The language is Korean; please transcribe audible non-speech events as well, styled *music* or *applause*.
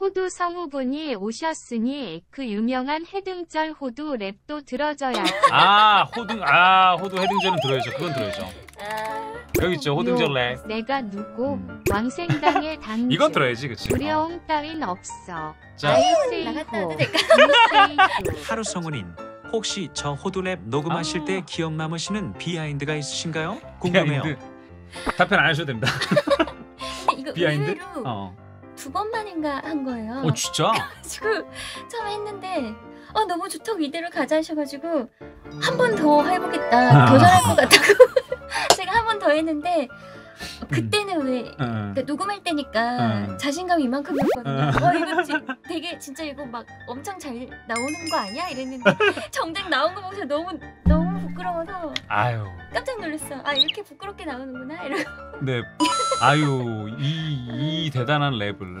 호두 성우분이 오셨으니 그 유명한 해등절 호두 랩도 들어줘야지. 아 호등 아 호두 해등절은 들어야죠. 그건 들어야죠. 아, 여기 있죠 호등절 랩. 내가 누구 음. 왕생당의 *laughs* 당 이건 들어야지, 그치? 두려움 따윈 없어. 자? *laughs* 호두 성우님 혹시 저 호두랩 녹음하실 아. 때 기억 남으시는 behind가 있으신가요? 궁금해요. behind. 답변 안 하셔도 됩니다. *laughs* 이거 behind? 의외로 어. 두 번만인가 한 거예요. 어 진짜? *laughs* 지금 처음에 했는데 어 너무 좋다고 이대로 가자 하셔가지고 한 번 더 해보겠다. 더 잘할 것 같다고 *laughs* 제가 한 번 더 했는데 그때는 왜 응. 그러니까 녹음할 때니까 음. 자신감 이만큼이었거든요. 음. 와 이거 지, 되게 진짜 이거 막 엄청 잘 나오는 거 아니야? 이랬는데 *laughs* 정작 나온 거 보면서 너무 너무 부끄러워서 아유. 깜짝 놀랐어. 아 이렇게 부끄럽게 나오는구나. 이러고 네. 아유 이 이 대단한 랩을